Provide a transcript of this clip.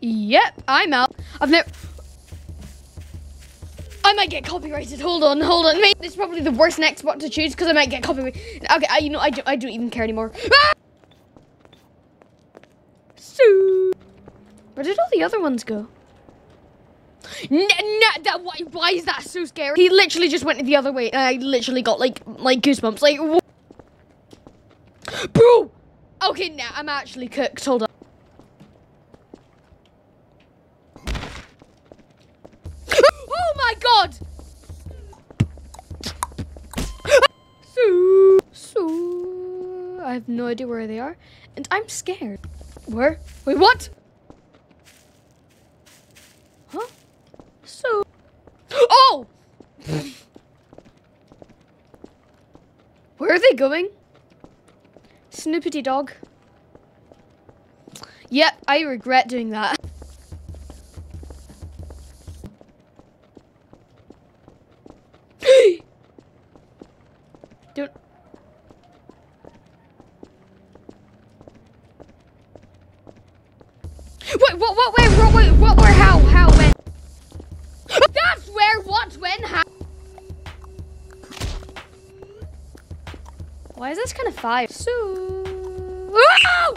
Yep, I'm out. I've never. I might get copyrighted. Hold on, hold on. Mate, this is probably the worst nextbot to choose because I might get copyrighted. Okay, I, you know, I, do, I don't even care anymore. Ah! So, where did all the other ones go? N- that, why, why is that so scary? He literally just went the other way, and I literally got like like goosebumps. Like, bro. Okay, now I'm actually cooked. Hold on. oh my god! So, so I have no idea where they are, and I'm scared. Where? Wait, what? Huh? So. Oh! Where are they going? Snoopity dog. Yep, I regret doing that. Don't. Wait, what, what, where, what, wait, what, where, how, how, when? That's where, what, when, how? Why is this kind of fire? So. Ow!